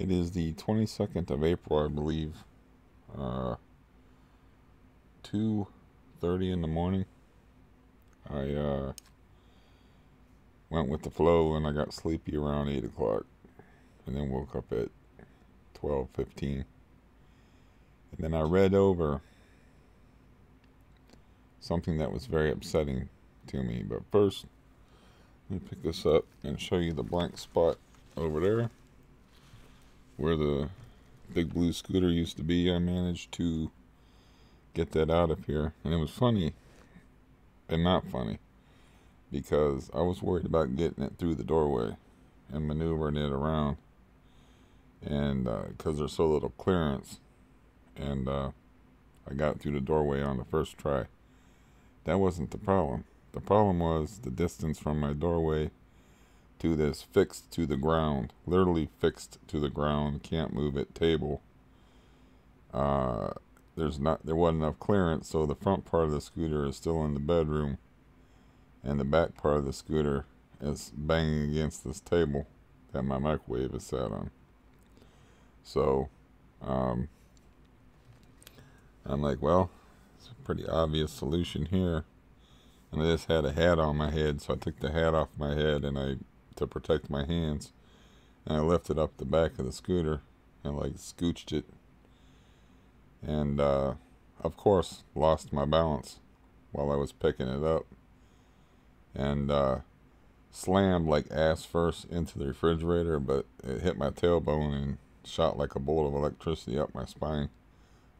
It is the 22nd of April, I believe. Uh, 2.30 in the morning. I uh, went with the flow and I got sleepy around 8 o'clock. And then woke up at 12.15. And then I read over something that was very upsetting to me. But first, let me pick this up and show you the blank spot over there where the big blue scooter used to be. I managed to get that out of here. And it was funny and not funny because I was worried about getting it through the doorway and maneuvering it around. And because uh, there's so little clearance, and uh, I got through the doorway on the first try. That wasn't the problem. The problem was the distance from my doorway to this fixed to the ground, literally fixed to the ground, can't move it table. Uh, there's not there wasn't enough clearance, so the front part of the scooter is still in the bedroom, and the back part of the scooter is banging against this table that my microwave is sat on. So, um, I'm like, well, it's a pretty obvious solution here. And I just had a hat on my head, so I took the hat off my head and I to protect my hands. And I lifted up the back of the scooter and like scooched it. And uh, of course, lost my balance while I was picking it up. And uh, slammed like ass first into the refrigerator, but it hit my tailbone and shot like a bolt of electricity up my spine.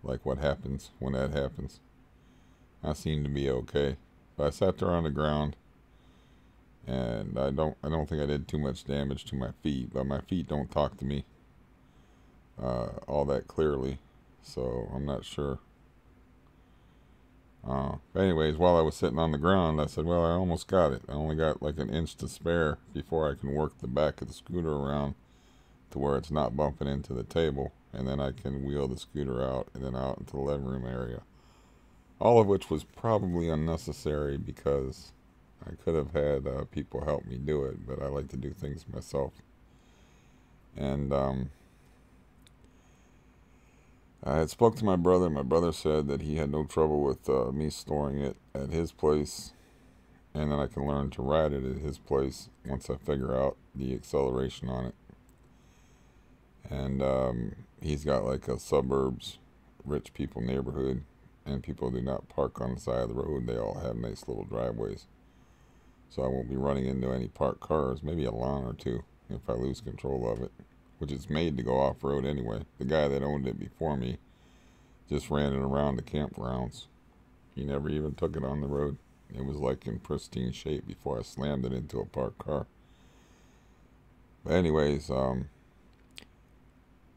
Like what happens when that happens. I seemed to be okay. But I sat there on the ground and I don't I don't think I did too much damage to my feet, but my feet don't talk to me uh, all that clearly, so I'm not sure. Uh, anyways, while I was sitting on the ground, I said, well, I almost got it. I only got like an inch to spare before I can work the back of the scooter around to where it's not bumping into the table, and then I can wheel the scooter out and then out into the living room area. All of which was probably unnecessary because I could have had uh, people help me do it, but I like to do things myself. And um, I had spoke to my brother. My brother said that he had no trouble with uh, me storing it at his place, and then I can learn to ride it at his place once I figure out the acceleration on it. And um, he's got like a suburbs, rich people neighborhood, and people do not park on the side of the road. They all have nice little driveways so I won't be running into any parked cars, maybe a lawn or two if I lose control of it, which is made to go off-road anyway. The guy that owned it before me just ran it around the campgrounds. He never even took it on the road. It was like in pristine shape before I slammed it into a parked car. But anyways, um,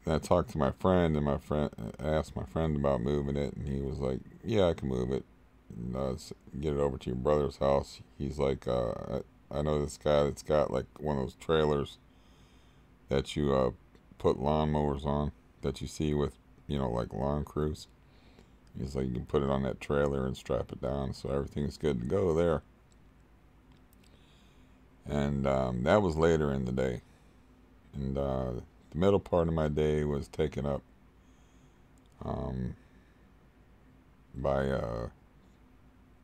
I talked to my friend, and my friend asked my friend about moving it, and he was like, "Yeah, I can move it." Uh, get it over to your brother's house. He's like, uh, I, I know this guy that's got like one of those trailers that you uh, put lawnmowers on that you see with, you know, like lawn crews. He's like, you can put it on that trailer and strap it down, so everything's good to go there. And um, that was later in the day. And uh, the middle part of my day was taken up um, by uh,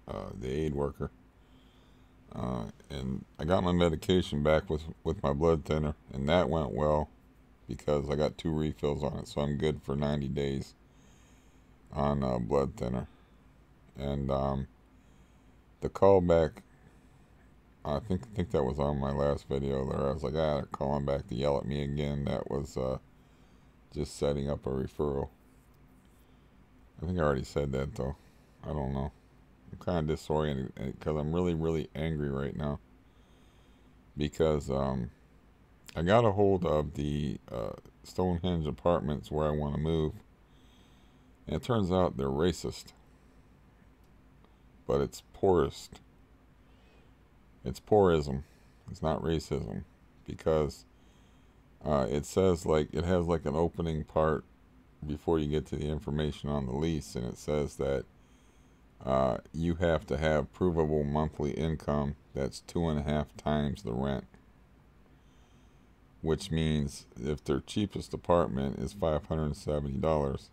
uh, the aid worker. Uh, and I got my medication back with, with my blood thinner, and that went well because I got two refills on it, so I'm good for 90 days on uh, blood thinner. And um, the callback, I think I think that was on my last video there. I was like, ah, they're calling back to yell at me again. That was uh, just setting up a referral. I think I already said that though. I don't know. I'm kind of disoriented because I'm really, really angry right now. Because um, I got a hold of the uh, Stonehenge apartments where I want to move. And it turns out they're racist. But it's poorest. It's poorism. It's not racism. Because uh, it says like, it has like an opening part before you get to the information on the lease. And it says that uh, you have to have provable monthly income that's two and a half times the rent. which means if their cheapest apartment is $570,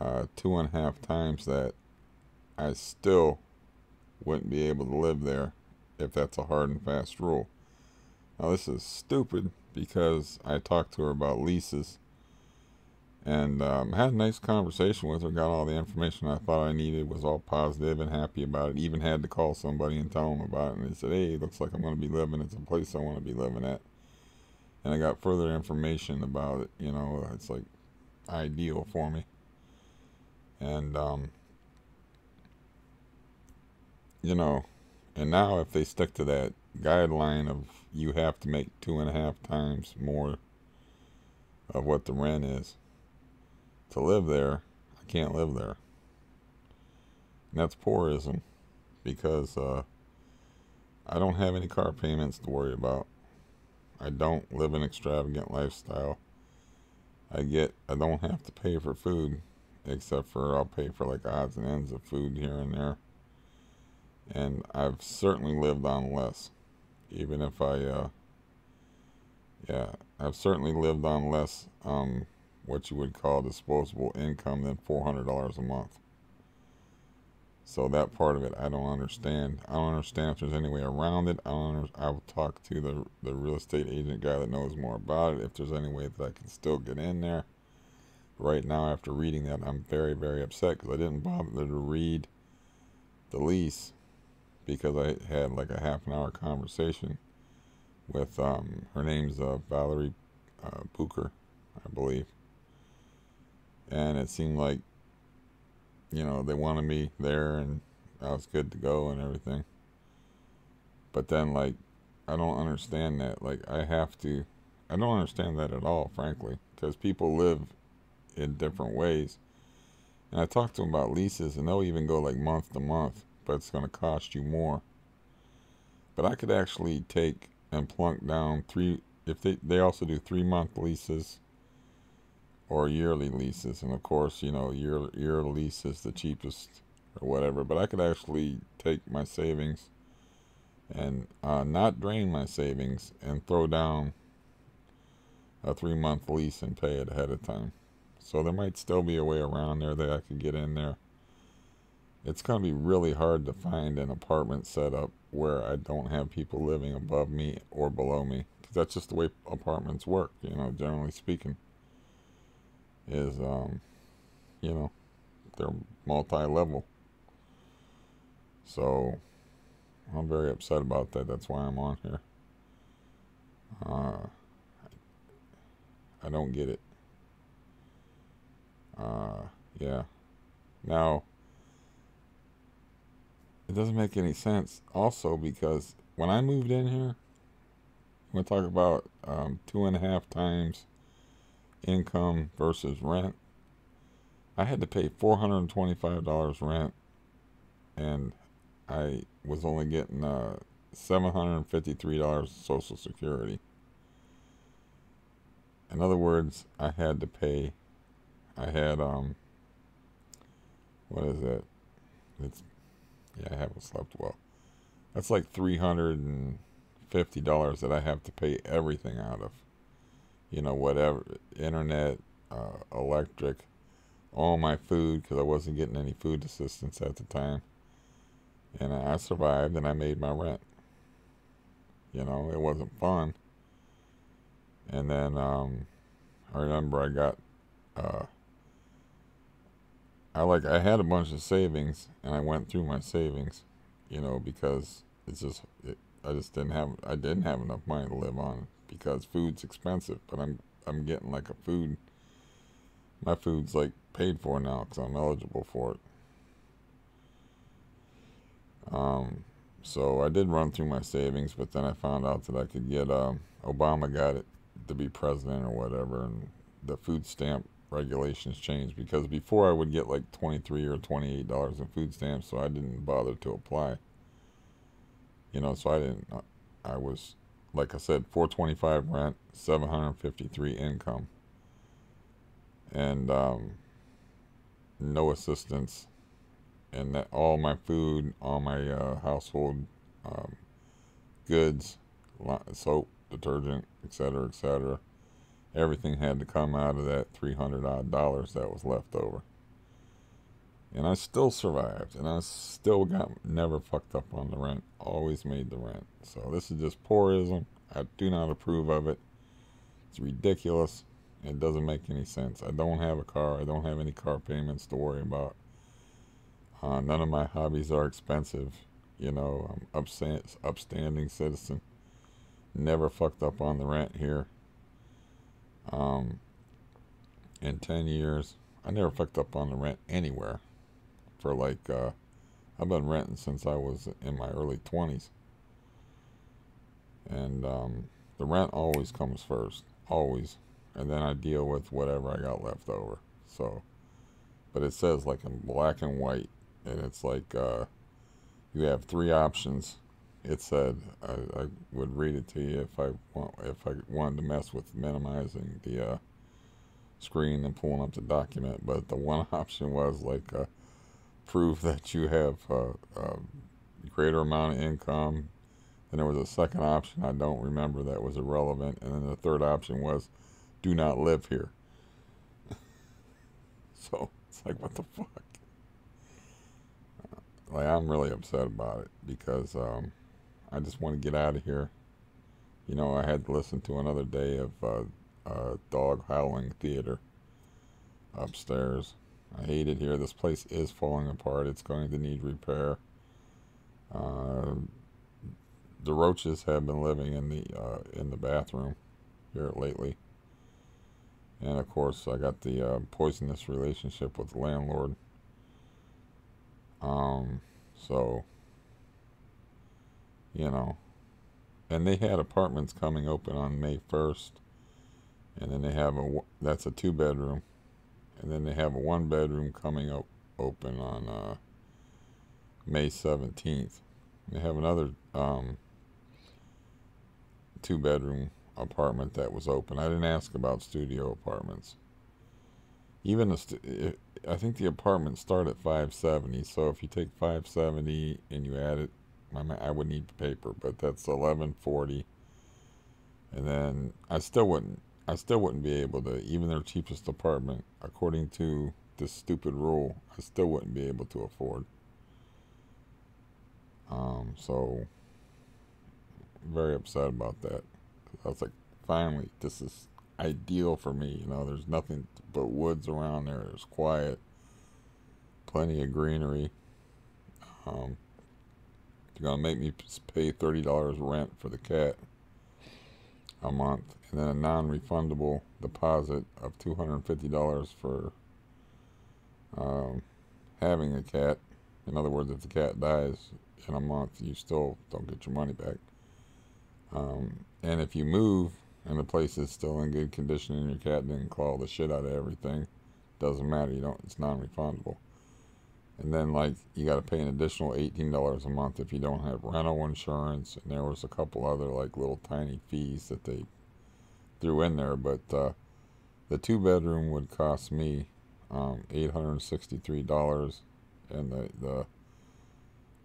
uh, two and a half times that, I still wouldn't be able to live there if that's a hard and fast rule. Now, this is stupid because I talked to her about leases and um, had a nice conversation with her. Got all the information I thought I needed. Was all positive and happy about it. Even had to call somebody and tell them about it. And they said, "Hey, looks like I'm going to be living. It's a place I want to be living at." And I got further information about it. You know, it's like ideal for me. And um, you know, and now if they stick to that guideline of you have to make two and a half times more of what the rent is to live there, I can't live there. And that's poorism because uh, I don't have any car payments to worry about. I don't live an extravagant lifestyle. I get I don't have to pay for food except for I'll pay for like odds and ends of food here and there. And I've certainly lived on less. Even if I uh yeah, I've certainly lived on less um what you would call disposable income than $400 a month. So that part of it, I don't understand. I don't understand if there's any way around it. I don't. I will talk to the the real estate agent guy that knows more about it. If there's any way that I can still get in there. Right now, after reading that, I'm very very upset because I didn't bother to read the lease because I had like a half an hour conversation with um her name's uh, Valerie uh, Booker, I believe and it seemed like you know they wanted me there and I was good to go and everything. But then like I don't understand that like I have to I don't understand that at all frankly because people live in different ways. And I talked to them about leases and they'll even go like month to month but it's going to cost you more. But I could actually take and plunk down three if they they also do three month leases or yearly leases. And of course, you know, year year lease is the cheapest or whatever. But I could actually take my savings and uh, not drain my savings and throw down a three month lease and pay it ahead of time. So there might still be a way around there that I could get in there. It's going to be really hard to find an apartment set up where I don't have people living above me or below me. Because that's just the way apartments work, you know, generally speaking is, um, you know, they're multi-level. So I'm very upset about that. That's why I'm on here. Uh, I don't get it. Uh, yeah. Now, it doesn't make any sense also because when I moved in here, we talk about um, two and a half times income versus rent. I had to pay $425 rent and I was only getting uh, $753 Social Security. In other words, I had to pay, I had, um, what is it? It's, yeah, I haven't slept well. That's like $350 that I have to pay everything out of you know, whatever, internet, uh, electric, all my food, because I wasn't getting any food assistance at the time. And I survived and I made my rent. You know, it wasn't fun. And then um, I remember I got, uh, I like, I had a bunch of savings and I went through my savings, you know, because it's just, it, I just didn't have, I didn't have enough money to live on because food's expensive. But I'm I'm getting like a food. My food's like paid for now because I'm eligible for it. Um, so I did run through my savings, but then I found out that I could get um, Obama got it to be president or whatever, and the food stamp regulations changed because before I would get like twenty three or twenty eight dollars in food stamps, so I didn't bother to apply. You know, so I didn't. I was like I said, 425 rent, 753 income, and um, no assistance, and that all my food, all my uh, household um, goods, soap, detergent, etc., etc. Everything had to come out of that 300 odd dollars that was left over. And I still survived, and I still got never fucked up on the rent. Always made the rent. So this is just poorism. I do not approve of it. It's ridiculous. It doesn't make any sense. I don't have a car. I don't have any car payments to worry about. Uh, none of my hobbies are expensive. You know, I'm upstand, upstanding citizen. Never fucked up on the rent here. Um, in 10 years, I never fucked up on the rent anywhere for like uh, I've been renting since I was in my early 20s. And um, the rent always comes first, always. And then I deal with whatever I got left over. So, but it says like in black and white, and it's like uh, you have three options. It said I, I, would read it to you if I want if I wanted to mess with minimizing the uh, screen and pulling up the document. But the one option was like uh, prove that you have a, a greater amount of income. And there was a second option I don't remember that was irrelevant. And then the third option was do not live here. so it's like, what the fuck? like, I'm really upset about it because um, I just want to get out of here. You know, I had to listen to another day of uh, uh, dog howling theater upstairs. I hate it here. This place is falling apart. It's going to need repair. Uh, the roaches have been living in the uh, in the bathroom here lately, and of course I got the uh, poisonous relationship with the landlord. Um, so you know, and they had apartments coming open on May first, and then they have a that's a two bedroom and then they have a one bedroom coming up open on uh, May 17th. They have another um, two bedroom apartment that was open. I didn't ask about studio apartments. Even the I think the apartments start at 570. So if you take 570 and you add it, I would need paper, but that's 1140. And then I still wouldn't I still wouldn't be able to, even their cheapest apartment, according to this stupid rule, I still wouldn't be able to afford. Um, so, very upset about that. I was like, finally, this is ideal for me. You know, there's nothing but woods around there. There's quiet, plenty of greenery. Um, they're gonna make me pay thirty dollars rent for the cat a month and then a non-refundable deposit of $250 for um, having a cat. In other words, if the cat dies in a month, you still don't get your money back. Um, and if you move and the place is still in good condition and your cat didn't claw the shit out of everything, doesn't matter. You don't. It's non-refundable. And then like you got to pay an additional eighteen dollars a month if you don't have rental insurance. And there was a couple other like little tiny fees that they threw in there, but uh, the two bedroom would cost me um, eight hundred and sixty three dollars, and the the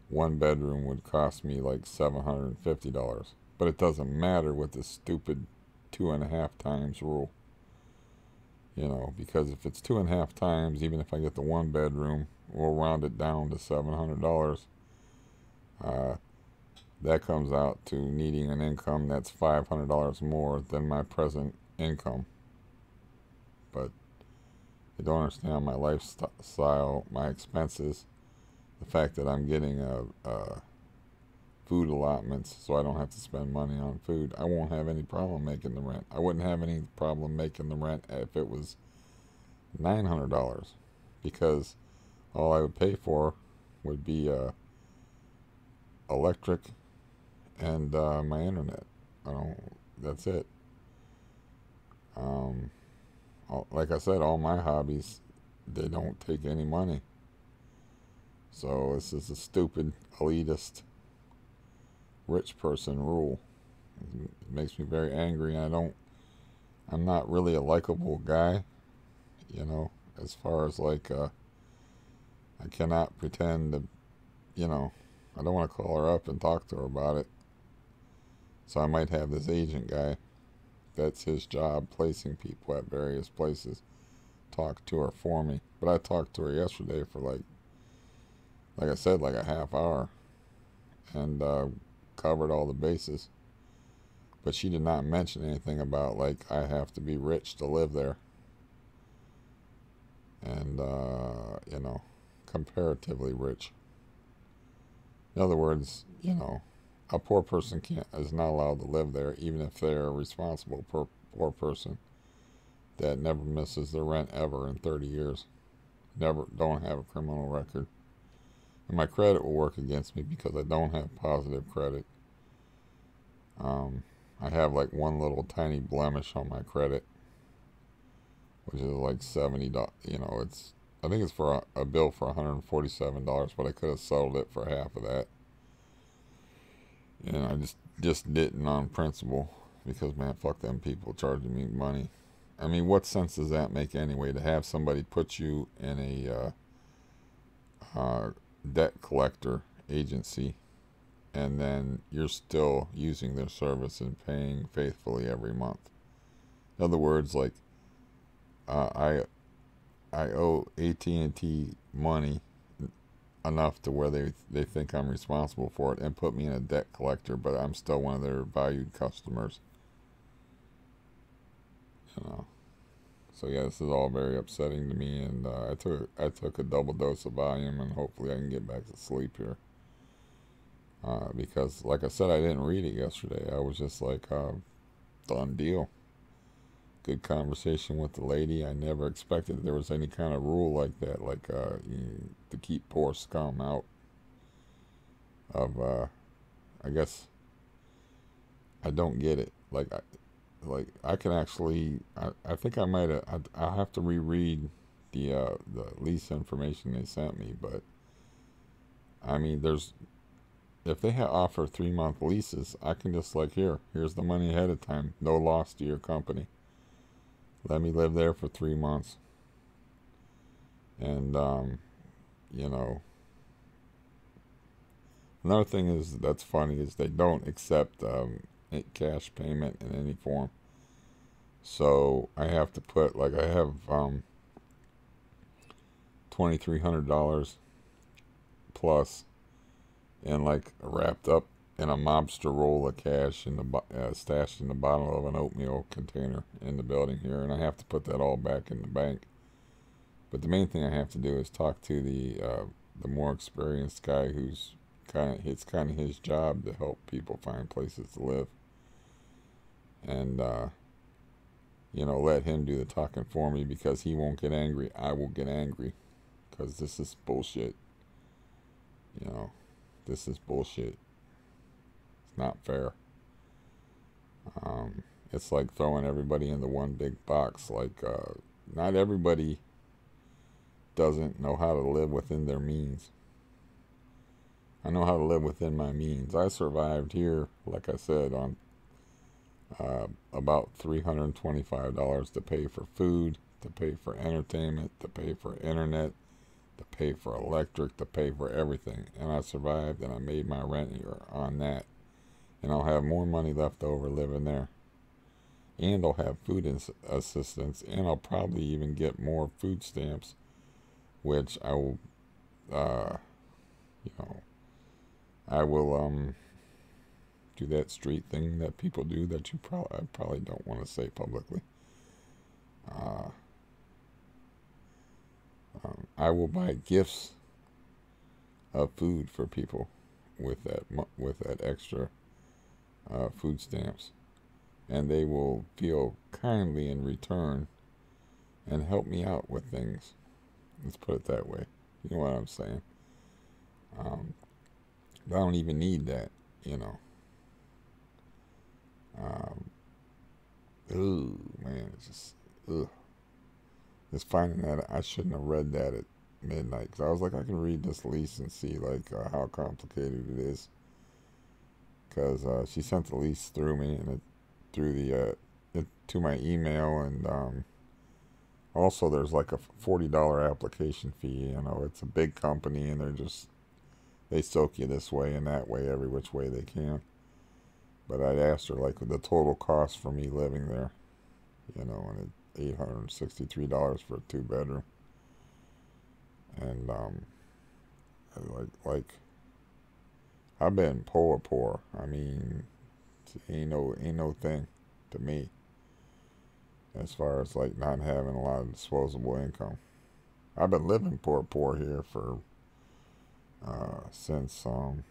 one bedroom would cost me like seven hundred fifty dollars. But it doesn't matter with the stupid two and a half times rule. You know, because if it's two and a half times, even if I get the one bedroom, we'll round it down to seven hundred dollars. Uh, that comes out to needing an income that's $500 more than my present income. But I don't understand my lifestyle, my expenses, the fact that I'm getting a, a food allotments so I don't have to spend money on food. I won't have any problem making the rent. I wouldn't have any problem making the rent if it was $900 because all I would pay for would be uh, electric and uh, my internet. I don't. That's it. Um, like I said, all my hobbies they don't take any money. So this is a stupid elitist rich person rule. It makes me very angry. I don't. I'm not really a likable guy, you know. As far as like, uh, I cannot pretend to, you know. I don't want to call her up and talk to her about it So I might have this agent guy, that's his job, placing people at various places, talk to her for me. But I talked to her yesterday for like, like I said, like a half hour, and uh, covered all the bases. But she did not mention anything about like I have to be rich to live there. And uh, you know, comparatively rich. In other words, you know, a poor person can't is not allowed to live there, even if they're a responsible poor, poor person that never misses their rent ever in 30 years. Never don't have a criminal record. And my credit will work against me because I don't have positive credit. Um, I have like one little tiny blemish on my credit, which is like seventy. You know, it's I think it's for a, a bill for one hundred and forty-seven dollars, but I could have settled it for half of that. And I just just didn't on principle because man, fuck them people charging me money. I mean, what sense does that make anyway? To have somebody put you in a uh, uh, debt collector agency, and then you're still using their service and paying faithfully every month. In other words, like uh, I I owe AT and T money enough to where they they think I'm responsible for it and put me in a debt collector, but I'm still one of their valued customers. You know. So yeah, this is all very upsetting to me, and uh, I took I took a double dose of Valium, and hopefully I can get back to sleep here. Uh, because, like I said, I didn't read it yesterday. I was just like, uh, done deal. Good conversation with the lady. I never expected there was any kind of rule like that, like uh, you, to keep poor scum out of. Uh, I guess I don't get it. Like I, like I can actually I, I think I might have I, have to reread the uh, the lease information they sent me but I mean there's if they offer three month leases I can just like here here's the money ahead of time no loss to your company let me live there for three months and um you know another thing is that's funny is they don't accept um, cash payment in any form. So I have to put like I have um, twenty three hundred dollars plus, and like wrapped up in a mobster roll of cash in the uh, stashed in the bottom of an oatmeal container in the building here, and I have to put that all back in the bank. But the main thing I have to do is talk to the uh, the more experienced guy who's kind of it's kind of his job to help people find places to live. And uh, you know let him do the talking for me because he won't get angry i will get angry. Because this is bullshit. You know this is bullshit not fair um, it's like throwing everybody into one big box like uh, not everybody doesn't know how to live within their means I know how to live within my means. I survived here, like I said, on uh, about $325 to pay for food, to pay for entertainment, to pay for internet, to pay for electric, to pay for everything. And I survived and I made my rent here on that. And I'll have more money left over living there. And I'll have food assistance and I'll probably even get more food stamps, which I will, uh, you know, I will um, do that street thing that people do that you probably I probably don't want to say publicly. Uh, um, I will buy gifts of food for people with that with that extra uh, food stamps, and they will feel kindly in return and help me out with things. Let's put it that way. You know what I'm saying? Um, I don't even need that, you know. Um, ooh, man, it's just, ugh. Just finding that I shouldn't have read that at midnight because I was like, I can read this lease and see like uh, how complicated it is. Because uh, she sent the lease through me and it through the uh, it, to my email and um, also there's like a forty dollar application fee. You know, it's a big company and they're just they soak you this way and that way, every which way they can. But I'd asked her like the total cost for me living there, you know, and it's eight hundred and sixty-three dollars for a two-bedroom, and um, like like I've been poor, poor. I mean, ain't no ain't no thing to me as far as like not having a lot of disposable income. I've been living poor, poor here for uh, since um,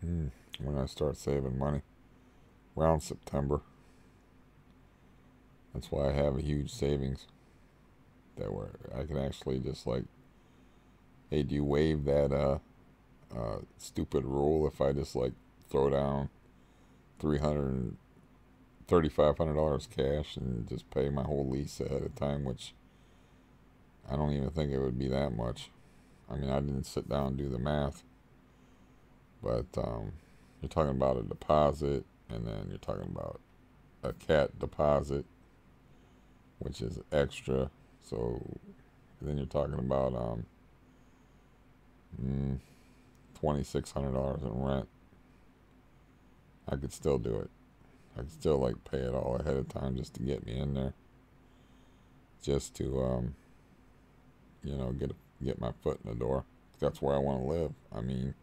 hmm, when I start saving money around September. That's why I have a huge savings that where I can actually just like, hey, do you waive that uh, uh, stupid rule if I just like throw down three hundred thirty five hundred dollars cash and just pay my whole lease ahead of time, which I don't even think it would be that much. I mean, I didn't sit down and do the math, but um, you're talking about a deposit, and then you're talking about a cat deposit, which is extra. So then you're talking about um, mm, twenty six hundred dollars in rent. I could still do it. I could still like pay it all ahead of time just to get me in there. Just to um, you know, get get my foot in the door. That's where I want to live. I mean,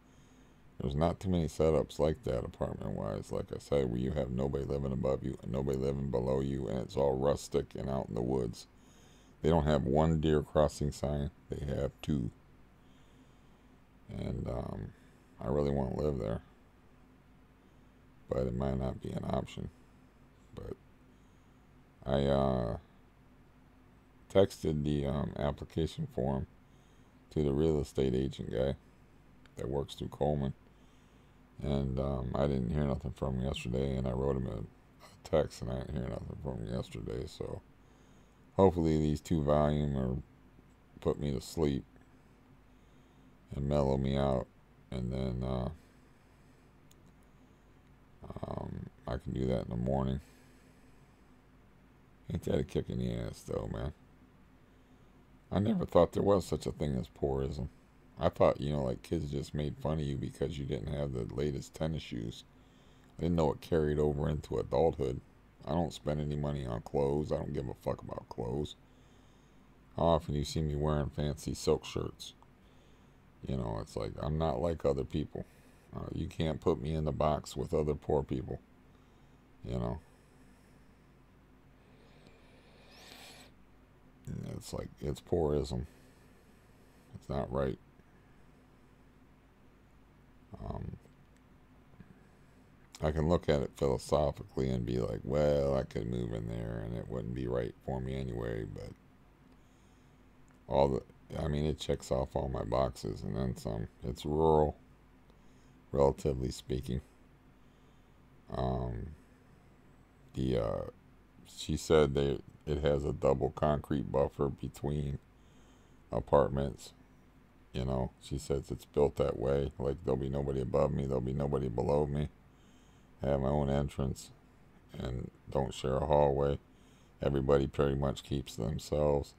there's not too many setups like that apartment wise. Like I said, where you have nobody living above you and nobody living below you, and it's all rustic and out in the woods. They don't have one deer crossing sign. They have two. And um, I really want to live there. But it might not be an option. But I uh, texted the um, application form to the real estate agent guy that works through Coleman. And um, I didn't hear nothing from him yesterday, and I wrote him a, a, text, and I didn't hear nothing from him yesterday. So hopefully these two Valium are put me to sleep and mellow me out, and then uh, um, I can do that in the morning. Ain't that a kick in the ass, though, man? I never thought there was such a thing as poorism. I thought, you know, like kids just made fun of you because you didn't have the latest tennis shoes. I didn't know it carried over into adulthood. I don't spend any money on clothes. I don't give a fuck about clothes. How often do you see me wearing fancy silk shirts? You know, it's like I'm not like other people. Uh, you can't put me in the box with other poor people. You know. It's like, it's poorism. It's not right. Um, I can look at it philosophically and be like, well, I could move in there and it wouldn't be right for me anyway, but all the, I mean, it checks off all my boxes and then some. It's rural, relatively speaking. Um, the, uh, she said they it has a double concrete buffer between apartments. You know, she says it's built that way. Like there'll be nobody above me, there'll be nobody below me. I have my own entrance and don't share a hallway. Everybody pretty much keeps themselves.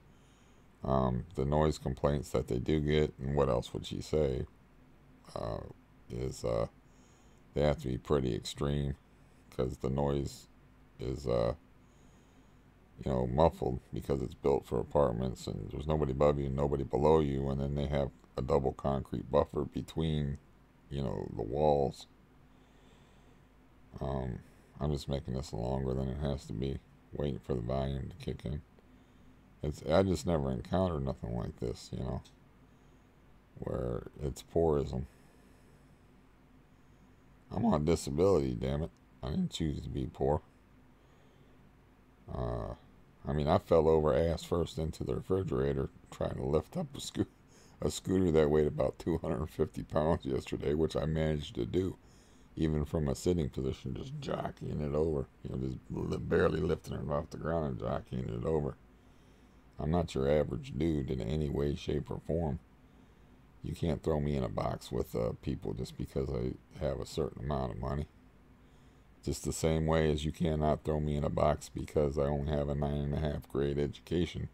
Um, the noise complaints that they do get, and what else would she say, uh, is uh, they have to be pretty extreme because the noise is uh, you know, muffled because it's built for apartments and there's nobody above you, and nobody below you, and then they have a double concrete buffer between, you know, the walls. Um, I'm just making this longer than it has to be, waiting for the Valium to kick in. It's I just never encountered nothing like this, you know, where it's poorism. I'm on disability, damn it. I didn't choose to be poor. Uh, I mean, I fell over ass first into the refrigerator trying to lift up a, sco- a scooter that weighed about 250 pounds yesterday, which I managed to do, even from a sitting position, just jockeying it over. You know, just barely lifting it off the ground and jockeying it over. I'm not your average dude in any way, shape, or form. You can't throw me in a box with uh, people just because I have a certain amount of money. Just the same way as you cannot throw me in a box because I only have a nine and a half grade education.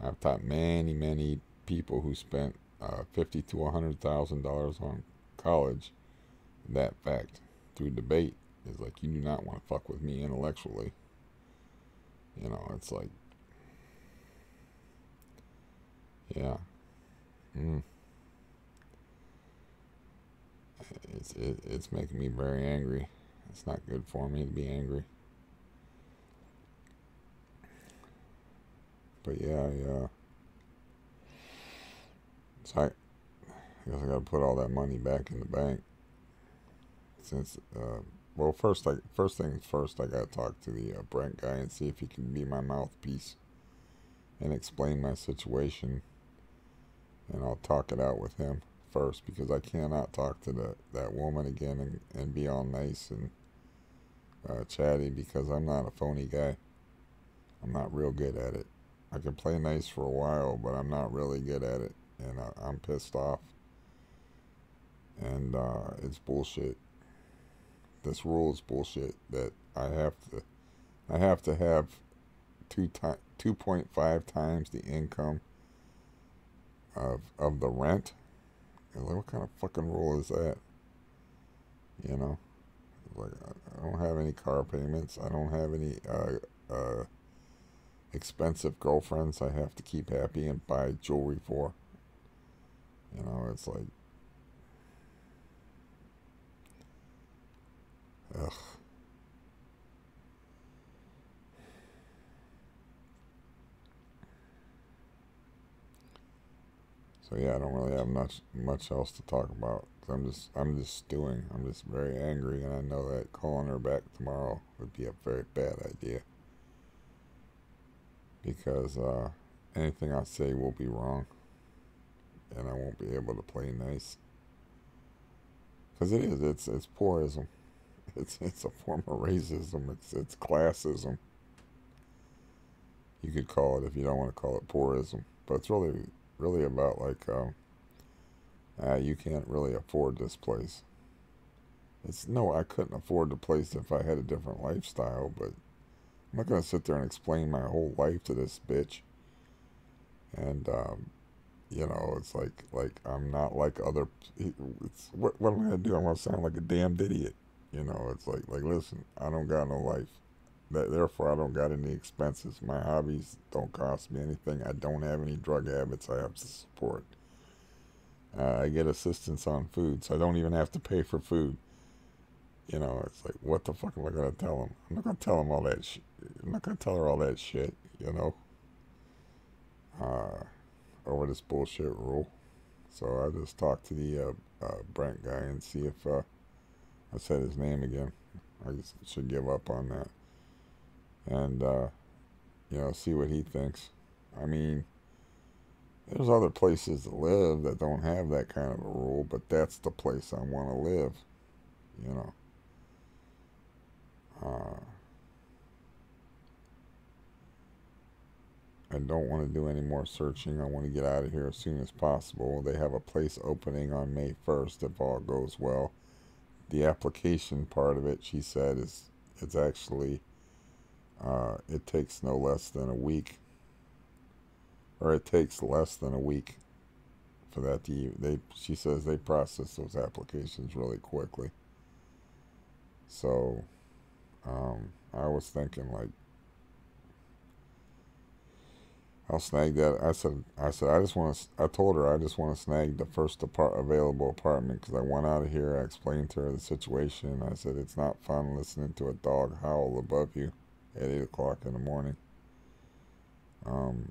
I've taught many, many people who spent uh, fifty to a hundred thousand dollars on college that fact through debate is like you do not want to fuck with me intellectually. You know, it's like, yeah, mm. it's it, it's making me very angry. It's not good for me to be angry. But yeah, yeah. So I, I guess I got to put all that money back in the bank. Since, uh, well, first, I first things first, I got to talk to the uh, Brent guy and see if he can be my mouthpiece and explain my situation. And I'll talk it out with him first because I cannot talk to the, that woman again and, and be all nice and uh, chatty because I'm not a phony guy. I'm not real good at it. I can play nice for a while, but I'm not really good at it, and I, am pissed off. And uh, it's bullshit. This rule is bullshit that I have to, I have to have two time, two point five times the income of of the rent. Like, what kind of fucking rule is that? You know, like I don't have any car payments. I don't have any uh, uh, expensive girlfriends I have to keep happy and buy jewelry for. You know, it's like, ugh. So yeah, I don't really have much much else to talk about. I'm just I'm just stewing. I'm just very angry, and I know that calling her back tomorrow would be a very bad idea because uh, anything I say will be wrong and I won't be able to play nice. Because it is, it's, it's poorism. It's, it's a form of racism. It's, it's classism. You could call it if you don't want to call it poorism. But it's really, really about like, um, uh, you can't really afford this place. It's no, I couldn't afford the place if I had a different lifestyle, but I'm not going to sit there and explain my whole life to this bitch. And, um, you know, it's like, like, I'm not like other, it's, what, what am I going to do? I'm going to sound like a damned idiot. You know, it's like, like, listen, I don't got no life. Therefore, I don't got any expenses. My hobbies don't cost me anything. I don't have any drug habits I have to support. Uh, I get assistance on food, so I don't even have to pay for food. You know, it's like, what the fuck am I gonna tell him? I'm not gonna tell him all that shit. I'm not gonna tell her all that shit, you know, uh, over this bullshit rule. So I just talked to the uh, uh, Brent guy and see if uh, I said his name again. I should give up on that. And, uh, you know, see what he thinks. I mean, there's other places to live that don't have that kind of a rule, but that's the place I want to live, you know. Uh, I don't want to do any more searching. I want to get out of here as soon as possible. They have a place opening on May 1st if all goes well. The application part of it, she said, is it's actually uh, it takes no less than a week, or it takes less than a week for that to. They she says they process those applications really quickly. So um, I was thinking like I'll snag that. I said I said I just want to. I told her I just want to snag the first apart available apartment because I went out of here. I explained to her the situation. I said it's not fun listening to a dog howl above you at eight o'clock in the morning. Um.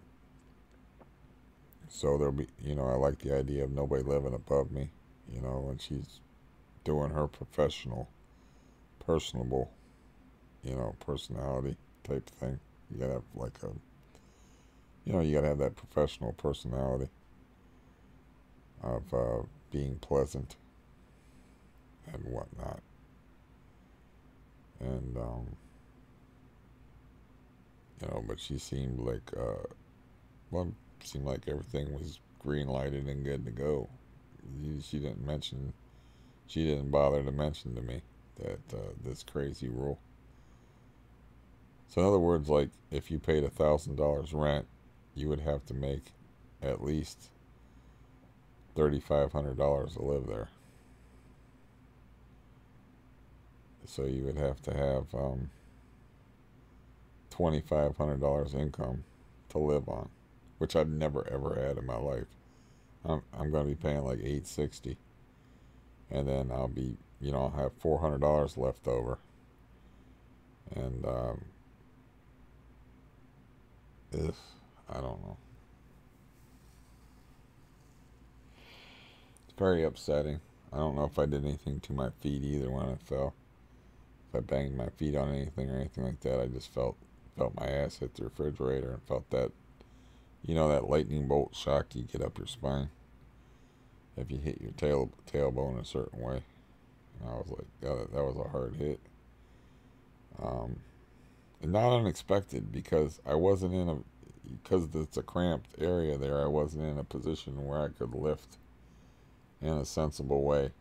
So there'll be, you know, I like the idea of nobody living above me, you know, and she's doing her professional, personable you know, personality type thing. You gotta have like a, you know, you gotta have that professional personality of uh, being pleasant and whatnot. And, um, you know, but she seemed like, uh, well, seemed like everything was green lighted and good to go. She didn't mention, she didn't bother to mention to me that uh, this crazy rule. So in other words, like if you paid a thousand dollars rent, you would have to make at least thirty five hundred dollars to live there. So you would have to have um, $2,500 income to live on, which I've never ever had in my life. I'm, I'm going to be paying like 860 and then I'll be, you know, I'll have $400 left over. And, um, if, I don't know. It's very upsetting. I don't know if I did anything to my feet either when I fell. If I banged my feet on anything or anything like that, I just felt felt my ass hit the refrigerator and felt that, you know, that lightning bolt shock you get up your spine if you hit your tail tailbone a certain way. And I was like, yeah, that was a hard hit. Um, and not unexpected because I wasn't in a because it's a cramped area there. I wasn't in a position where I could lift in a sensible way,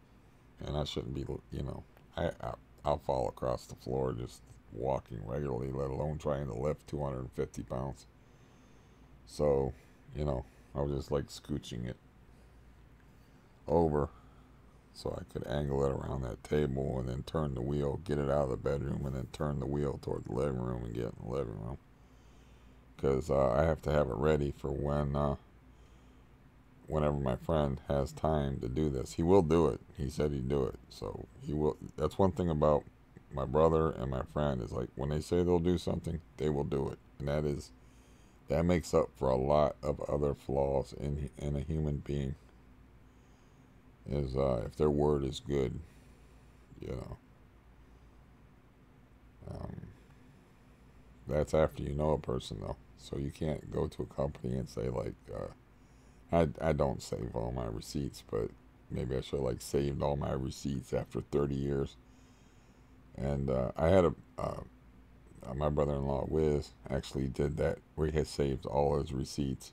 and I shouldn't be. You know, I, I I'll fall across the floor just walking regularly, let alone trying to lift 250 pounds. So, you know, I was just like scooching it over so I could angle it around that table and then turn the wheel, get it out of the bedroom, and then turn the wheel toward the living room and get in the living room. Because uh, I have to have it ready for when, uh, whenever my friend has time to do this. He will do it. He said he'd do it. So he will. That's one thing about my brother and my friend is like when they say they'll do something, they will do it, and that is that makes up for a lot of other flaws in in a human being. Is uh, if their word is good, you know. Um, that's after you know a person though, so you can't go to a company and say like, uh, I I don't save all my receipts, but maybe I should like saved all my receipts after thirty years and uh, I had a uh, my brother-in-law Wiz actually did that where he had saved all his receipts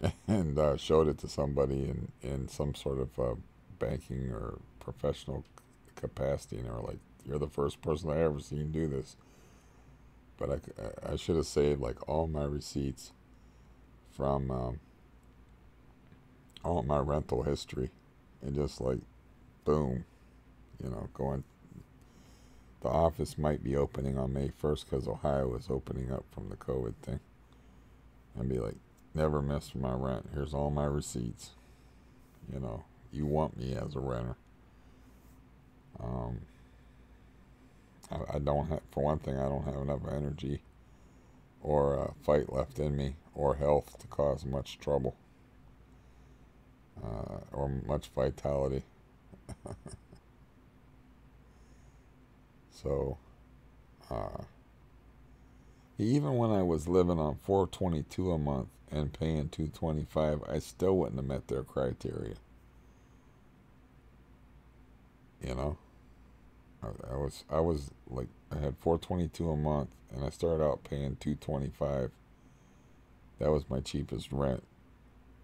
and uh, showed it to somebody in in some sort of uh, banking or professional capacity, and they were like, "You're the first person I ever seen do this." But I, I should have saved like all my receipts from um, all my rental history, and just like, boom, you know, going the office might be opening on May 1st because Ohio is opening up from the COVID thing. And be like, never miss my rent. Here's all my receipts. You know, you want me as a renter. Um, I, I don't have, for one thing, I don't have enough energy or uh, fight left in me or health to cause much trouble uh, or much vitality. So, uh, even when I was living on 422 a month and paying 225, I still wouldn't have met their criteria. You know, I, I was I was like I had 422 a month, and I started out paying 225. That was my cheapest rent,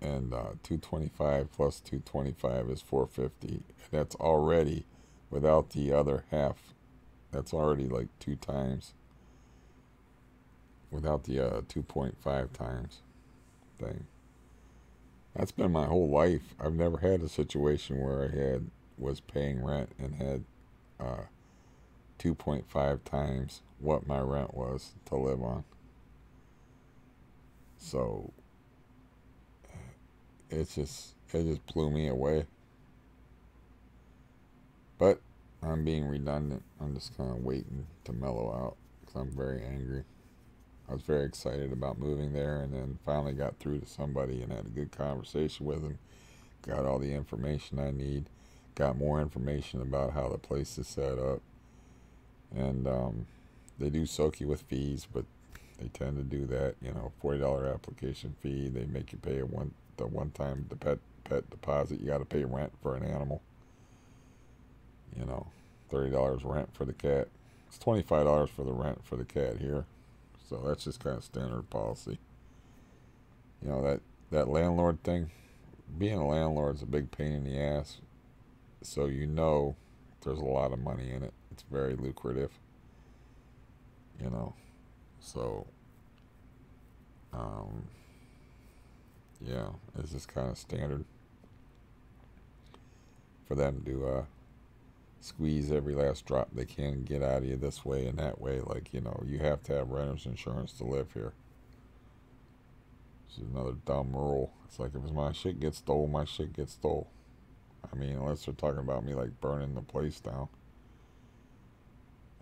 and uh, 225 plus 225 is 450. That's already without the other half that's already like two times without the uh, 2.5 times thing. That's been my whole life. I've never had a situation where I had was paying rent and had uh, 2.5 times what my rent was to live on. So it's just it just blew me away. But I'm being redundant. I'm just kind of waiting to mellow out because I'm very angry. I was very excited about moving there and then finally got through to somebody and had a good conversation with him. Got all the information I need. Got more information about how the place is set up. And um, they do soak you with fees, but they tend to do that. You know, $40 application fee. They make you pay a one the one time the pet pet deposit. You got to pay rent for an animal you know, $30 rent for the cat. It's $25 for the rent for the cat here. So that's just kind of standard policy. You know, that, that landlord thing, being a landlord is a big pain in the ass. So you know there's a lot of money in it. It's very lucrative. You know, so, um, yeah, it's just kind of standard for them to uh, squeeze every last drop they can get out of you this way and that way. Like, you know, you have to have renter's insurance to live here. This is another dumb rule. It's like if my shit gets stole, my shit gets stole. I mean, unless they're talking about me like burning the place down.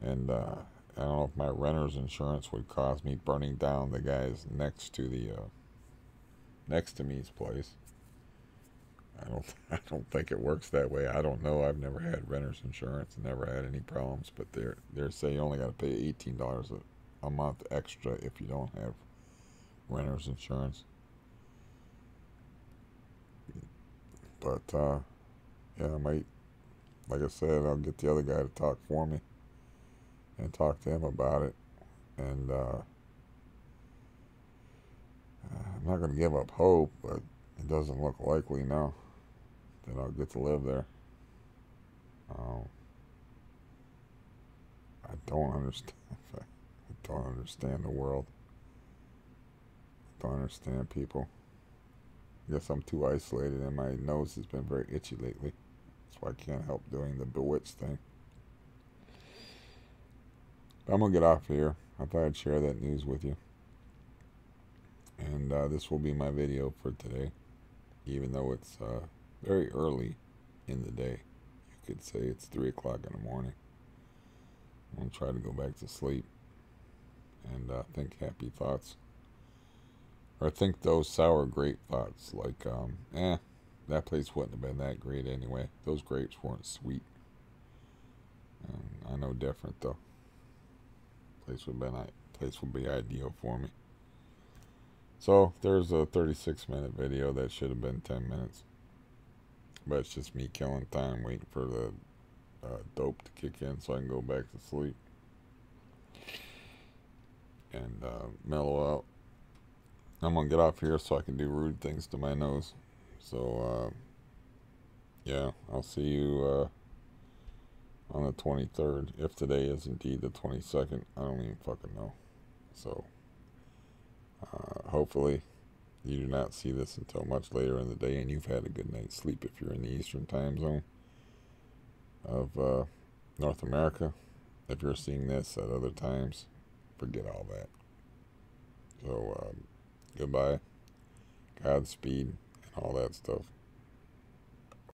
And uh, I don't know if my renter's insurance would cause me burning down the guys next to the uh, next to me's place. I don't I don't think it works that way. I don't know. I've never had renter's insurance, and never had any problems. But they're they're saying you only got to pay eighteen dollars a month extra if you don't have renter's insurance. But uh, yeah, I might. Like I said, I'll get the other guy to talk for me and talk to him about it. And uh, I'm not going to give up hope, but it doesn't look likely now that I'll get to live there. Um, I don't understand. I don't understand the world. I don't understand people. I guess I'm too isolated and my nose has been very itchy lately. That's why I can't help doing the bewitched thing. But I'm to get off here. I thought I'd share that news with you. And uh, this will be my video for today. Even though it's uh, very early in the day. You could say it's 3 o'clock in the morning. I'm to try to go back to sleep. And uh, think happy thoughts. Or think those sour grape thoughts. Like, um, eh, that place wouldn't have been that great anyway. Those grapes weren't sweet. And I know different though. Place would been place would be ideal for me. So there's a 36 minute video that should have been 10 minutes. But it's just me killing time waiting for the uh, dope to kick in so I can go back to sleep. And uh, mellow out. I'm to get off here so I can do rude things to my nose. So, uh, yeah, I'll see you uh, on the 23rd. If today is indeed the 22nd, I don't even fucking know. So, uh, hopefully, you do not see this until much later in the day and you've had a good night's sleep if you're in the Eastern time zone of uh, North America. If you're seeing this at other times, forget all that. So, um, goodbye, Godspeed, and all that stuff.